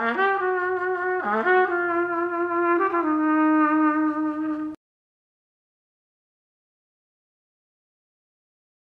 Ah.